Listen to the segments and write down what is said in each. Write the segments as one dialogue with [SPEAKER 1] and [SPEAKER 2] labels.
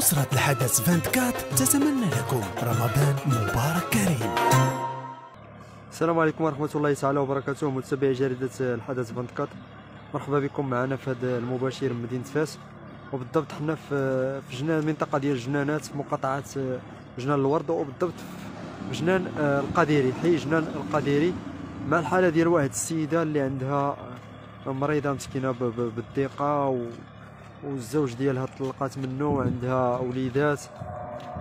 [SPEAKER 1] أسرة الحدث 24 تتمنى لكم رمضان مبارك كريم.
[SPEAKER 2] السلام عليكم ورحمة الله تعالى وبركاته. متابعي جريدة الحدث 24 مرحبا بكم معنا في هذا المباشر من مدينة فاس. وبالضبط حنا في جنان منطقة ديال الجنانات في مقاطعة جنان الورد وبالضبط في جنان آه، القديري حي جنان القديري. مع الحالة ديال واحد السيدة اللي عندها مريضة مسكينة بالضيقة والزوج ديالها طلقات منه وعندها وليدات.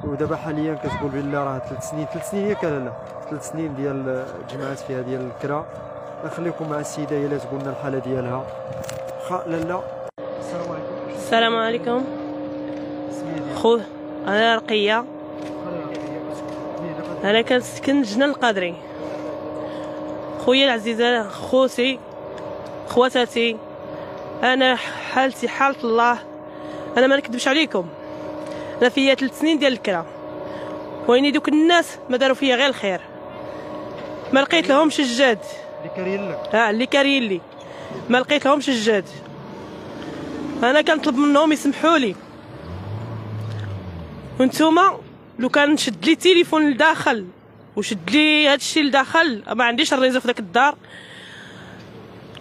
[SPEAKER 2] ودابا حاليا كتقول بلي راه ثلاث سنين ثلاث سنين ياك لا لا. ثلاث سنين ديال جمعات فيها ديال الكرا. نخليكم مع السيده هي اللي تقول لنا الحالة ديالها. خا لا لا. السلام عليكم.
[SPEAKER 3] السلام عليكم. خو أنا
[SPEAKER 2] رقية.
[SPEAKER 3] أنا كنسكن جنان القادري خويا العزيزة خوتي خواتاتي. أنا حالتي حالة الله. أنا ما نكذبش عليكم. أنا فيا ثلاث سنين ديال الكرا ويني دوك الناس ما داروا فيا غير الخير. ما لقيت لهمش الجاد
[SPEAKER 2] اللي كارين لك.
[SPEAKER 3] آه اللي كارين لي. ما لقيت لهمش الجاد أنا كنطلب منهم يسمحوا لي. وانتوما لو كان نشد لي تليفون لداخل وشد لي هادشي لداخل ما عنديش الريزو في داك الدار.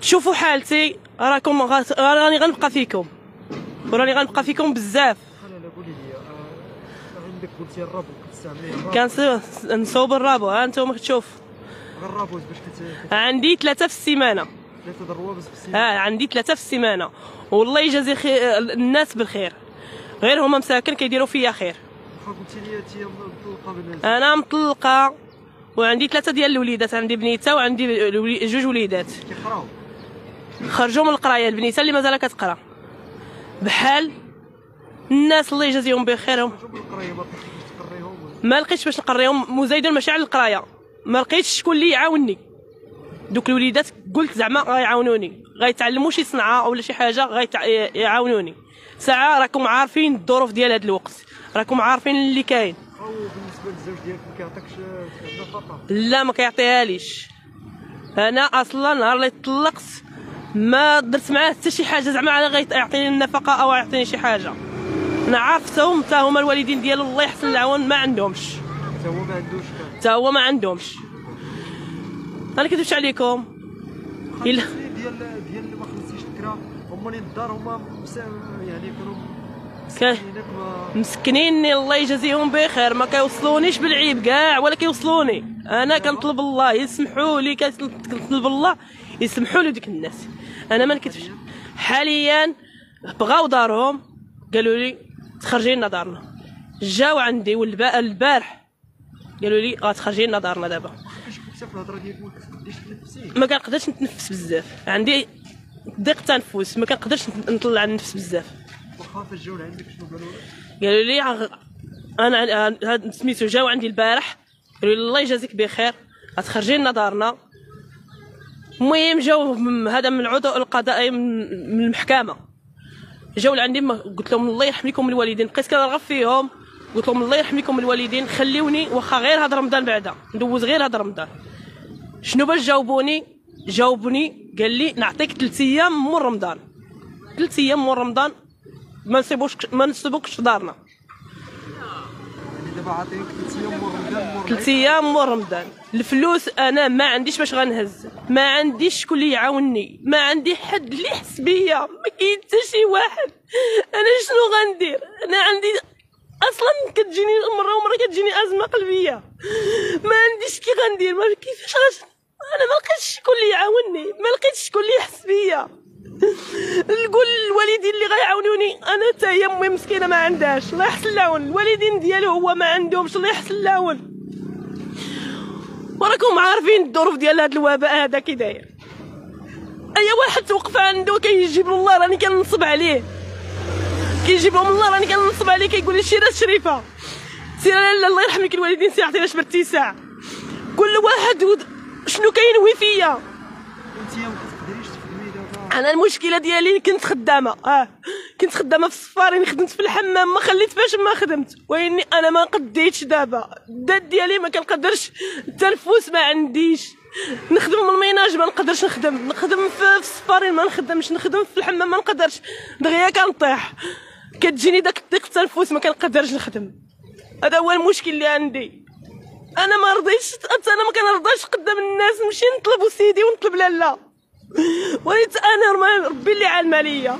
[SPEAKER 3] تشوفوا حالتي. راكم راني غنبقى فيكم. وراني غنبقى فيكم بزاف.
[SPEAKER 2] عندك قلتي.
[SPEAKER 3] كان نصوب الرابو. ها أنتم كتشوف.
[SPEAKER 2] باش كت
[SPEAKER 3] عندي ثلاثة في السيمانة.
[SPEAKER 2] ثلاثة دروابز في السنة
[SPEAKER 3] آه عندي ثلاثة في السيمانة. والله يجازي الناس بالخير. غير هما مساكن كيديروا فيا خير.
[SPEAKER 2] مطلقه
[SPEAKER 3] أنا مطلقة. وعندي ثلاثة ديال الوليدات. عندي بنيتة وعندي جوج وليدات.
[SPEAKER 2] كيقراو
[SPEAKER 3] خرجوا من القراية البنيتة اللي مازال كتقرا. بحال الناس الله يجازيهم بخير هم
[SPEAKER 2] شوف القراية ما
[SPEAKER 3] لقيتش باش نقريهم. ماشي على القراية. ما لقيتش شكون اللي يعاونني. دوك الوليدات قلت زعما غيعاونوني. غيتعلموا شي صنعة ولا شي حاجة غيعاونوني ساعة راكم عارفين الظروف ديال هذا الوقت. راكم عارفين اللي كاين.
[SPEAKER 2] بالنسبة للزوج ديالك ما كيعطيكش
[SPEAKER 3] لا ما كيعطيها ليش أنا أصلا نهار اللي طلقت ما درت معاه حتى شي حاجة. زعما على غيعطيني النفقة أو يعطيني شي حاجة. أنا عرفتهم حتى هما الوالدين ديالو الله يحسن العون ما عندهمش.
[SPEAKER 2] حتى هو ما عندوش
[SPEAKER 3] حتى هو ما عندهمش. أنا كذبش عليكم. الا
[SPEAKER 2] ديال ديال اللي ما خلصتيش الكرا هما اللي الدار هما يعني كانوا
[SPEAKER 3] مسكنيني الله يجازيهم بخير. ما كيوصلونيش بالعيب كاع ولا كيوصلوني. أنا كنطلب الله يسمحوا لي كنطلب الله يسمحوا لي ديك الناس. أنا ما نكذبش. حاليا بغاو دارهم قالوا لي تخرجي لنا دارنا. جاو عندي والبا- البارح قالوا لي غتخرجي لنا دارنا دابا.
[SPEAKER 2] ما
[SPEAKER 3] كنقدرش نتنفس بزاف. عندي ضيق تنفس. ما كنقدرش نطلع النفس بزاف.
[SPEAKER 2] واخا فاش جاو عندك شنو قالوا لك
[SPEAKER 3] قالوا لي عغ- أنا عن- هاد سميتو جاو عندي البارح. قالوا لي الله يجازيك بخير. غتخرجي لنا دارنا. المهم جاو هذا من العضو القضائي من المحكمة. جاو لعندي قلت لهم الله يرحم لكم الوالدين. بقيت كنرغب فيهم. قلت لهم الله يرحم لكم الوالدين. خليوني واخا غير هذا رمضان بعدا. ندوز غير هذا رمضان. شنو باش جاوبوني؟ جاوبني قال لي نعطيك ثلاث أيام من رمضان. ثلاث أيام من رمضان. ما نسيبوش ما نسيبوكش في دارنا.
[SPEAKER 2] ثلاث أيام مور رمضان
[SPEAKER 3] الفلوس أنا ما عنديش باش غنهز. ما عنديش شكون اللي يعاونني. ما عندي حد اللي يحس بيا. ما كاين حتى شي واحد. أنا شنو غندير؟ أنا عندي أصلا كتجيني مرة ومرة كتجيني أزمة قلبية. ما عنديش كي غندير. ما كيفاش أنا ما لقيتش شكون اللي يعاونني. ما لقيتش شكون اللي يحس بيا. نقول للوالدين اللي غيعاونوني. أنا حتى هي أمي مسكينة ما عندهاش. الله يحسن العون الوالدين ديالو هو ما عندهمش. الله يحسن العون وراكم عارفين الظروف ديال هذا الوباء هذا كي داير. أي واحد توقف عنده كيجيب له الله راني كنصب عليه. كيجيب لهم الله راني كنصب عليه. كيقول لي سير شريفة. سير الله يرحم الوالدين. سير عطينا شبر اتساع كل واحد شنو كينوي فيا
[SPEAKER 2] أنت ما دابا
[SPEAKER 3] أنا المشكلة ديالي كنت خدامة. آه. كنت خدامة في الصفارين خدمت في الحمام ما خليت باش ما خدمت. واني أنا ما قديتش دابا. الدات ديالي ما كنقدرش التنفس ما عنديش. نخدم من ال ménage ما نقدرش نخدم. نخدم في الصفارين ما نخدمش. نخدم في الحمام ما نقدرش. دغيا كنطيح. كتجيني داك ديك التنفس ما كنقدرش نخدم. هذا هو المشكل اللي عندي. أنا ما رضيتش أنا ما كنرضاش قدام الناس. نمشي نطلب سيدي ونطلب لالا. وليت أنا ربي اللي عالم عليا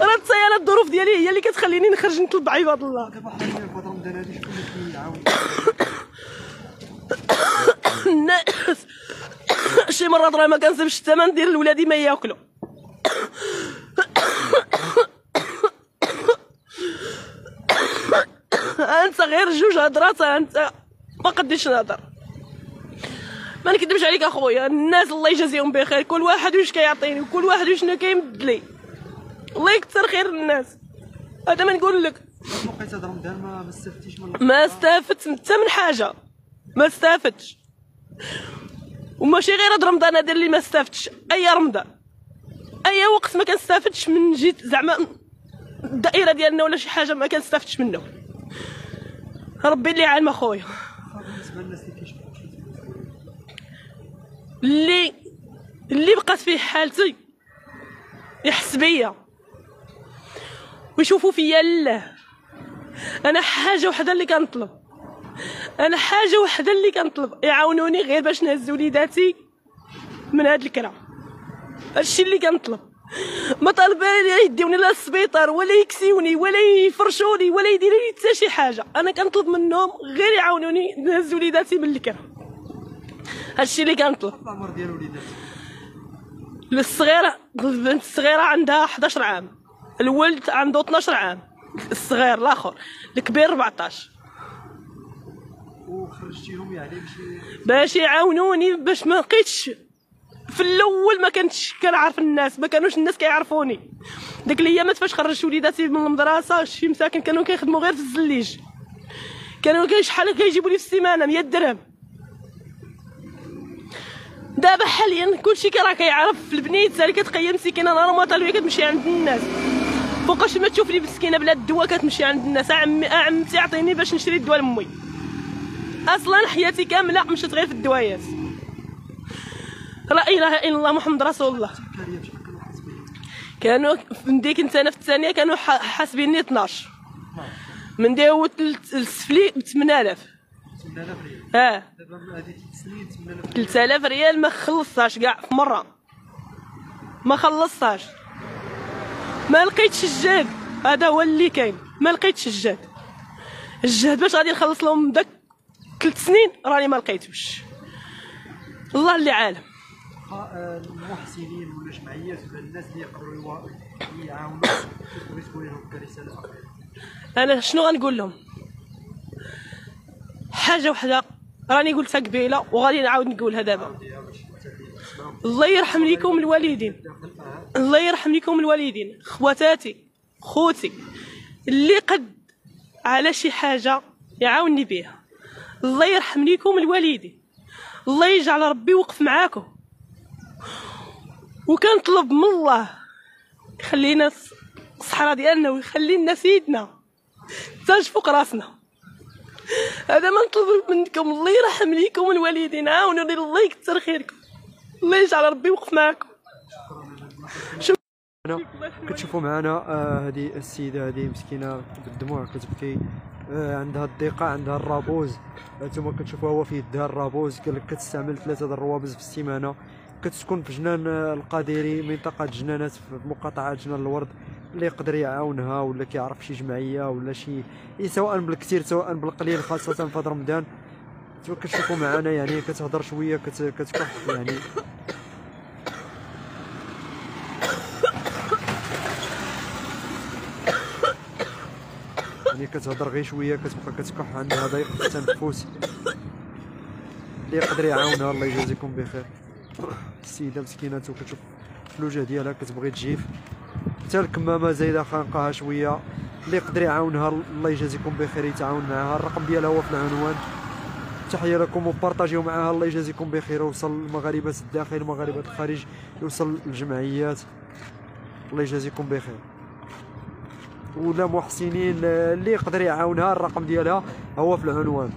[SPEAKER 3] راه أنا الظروف ديالي هي اللي كتخليني نخرج نطلب عباد الله.
[SPEAKER 2] دابا شكون اللي
[SPEAKER 3] الناس شي مرات راه ما كنسبش الثمن ديال الولادي ما ياكلوا أنت غير جوج هضرات أنت ما قديش نهضر. ما نكذبش عليك أخويا؟ الناس الله يجازيهم بخير. كل واحد واش كيعطيني وكل واحد وشنو كيمد لي الله يكثر خير الناس. هذا ما نقول لك.
[SPEAKER 2] ما استفدتيش من
[SPEAKER 3] ما استفدت حتى من حاجة. ما استفدتش. وماشي غير هاد رمضان هذا اللي ما استفدتش. أي رمضان. أي وقت ما كنستافدش من جيت زعما الدائرة ديالنا ولا شي حاجة ما كنستافدش منه. ربي اللي عالم أخويا.
[SPEAKER 2] بالنسبة للناس اللي
[SPEAKER 3] اللي اللي بقات فيه حالتي يحس بيا ويشوفوا فيا الله أنا حاجة وحدة اللي كنطلب. أنا حاجة وحدة اللي كنطلب. يعاونوني غير باش نهز وليداتي من هاد الكرا. هادشي اللي كنطلب. ما يديوني لا للسبيطار ولا يكسيوني ولا يفرشوني ولا يديروا لي حتى شي حاجة. أنا كنطلب منهم غير يعاونوني نهز وليداتي من الكرا. هادشي اللي كنطلب
[SPEAKER 2] العمر ديال وليداتك
[SPEAKER 3] الصغيرة البنت الصغيرة عندها 11 عام؟ الولد عنده 12 عام. الصغير الآخر. الكبير 14
[SPEAKER 2] وخرجتيهم يعني باش
[SPEAKER 3] باش يعاونوني باش ما لقيتش. في الأول ما كنتش كنعرف الناس ما كانوش الناس كيعرفوني. ديك الايامات فاش خرجت وليداتي من المدرسة شي مساكن كانوا كيخدموا غير في الزليج. كانوا كاين شحال كيجيبوا لي في السيمانة؟ 100 درهم. دابا حاليا كلشي كي راه كيعرف البنيت اللي كتقيم مسكينه نهار ما طالويه كتمشي عند الناس. فوقاش ما تشوفني مسكينه بلا الدواء كتمشي عند الناس. عمي عمتي عطيني باش نشري الدواء لامي أصلا حياتي كاملة مشات غير في الدوايات. لا إله إلا الله محمد رسول الله.
[SPEAKER 2] كانوا
[SPEAKER 3] ديك انت أنا في الثانية كانوا حاسبيني 12 من داوت السفلي ب 8000
[SPEAKER 2] 8000 ريال
[SPEAKER 3] آه
[SPEAKER 2] دابا هذه ثلاث سنين 8000 ريال
[SPEAKER 3] 3000 ريال ما خلصتهاش كاع في مرة. ما خلصتهاش. ما لقيتش الجهد هذا هو اللي كاين. ما لقيتش الجهد الجهد باش غادي نخلص لهم داك ثلاث سنين راني ما لقيتوش. الله اللي عالم.
[SPEAKER 2] المحسنين ولا جمعيات ولا الناس اللي يقدروا يعاونوا. تبغي تقولي لهم كرساله اخيره
[SPEAKER 3] أنا شنو غنقول لهم؟ حاجة وحدة. راني قلتها قبيله وغادي نعاود نقولها دابا. الله يرحم ليكم الوالدين. الله يرحم ليكم الوالدين. خواتاتي خوتي اللي قد على شي حاجة يعاونني بها الله يرحم ليكم الوالدين. الله يجعل ربي وقف معاكم. وكنطلب من الله يخلينا الصحراء ديالنا ويخلي لنا سيدنا تاج فوق راسنا. هذا ما نطلب منكم الله يرحم ليكم الوالدين عاونوني الله يكثر خيركم. الله يجعل ربي يوقف معاكم
[SPEAKER 2] هنا كتشوفوا معنا آه، هذه السيدة هذه مسكينة بالدموع كتبكي. آه، عندها الضيقة عندها الرابوز. أنتم كتشوفوا هو في يدها الرابوز. قال لك كتستعمل ثلاثة د الروابز في السيمانة. كتسكن في جنان آه، القادري منطقة جنانات في مقاطعة جنان الورد. اللي يقدر يعاونها ولا كيعرف شي جمعية ولا شي إيه، سواء بالكثير سواء بالقليل خاصة في هذا رمضان. كتشوفوا معنا يعني كتهضر شوية كت- كتكح يعني. يعني كتهضر غير شوية كتبقى كتكح عندها ضيق في التنفس اللي يقدر يعاونها الله يجازيكم بخير. السيدة مسكينة كتشوف الوجه ديالها كتبغي تجيف حتى الكمامة زايدة خانقاها شوية. اللي يقدر يعاونها الله يجازيكم بخير يتعاون معها الرقم ديالها هو في العنوان. تحية لكم وبارطاجيو معها. الله يجازيكم بخير. وصل المغاربة الداخل ومغاربه الخارج. يوصل الجمعيات. الله يجازيكم بخير. ولا محسنين اللي يقدر يعاونها الرقم ديالها هو في العنوان.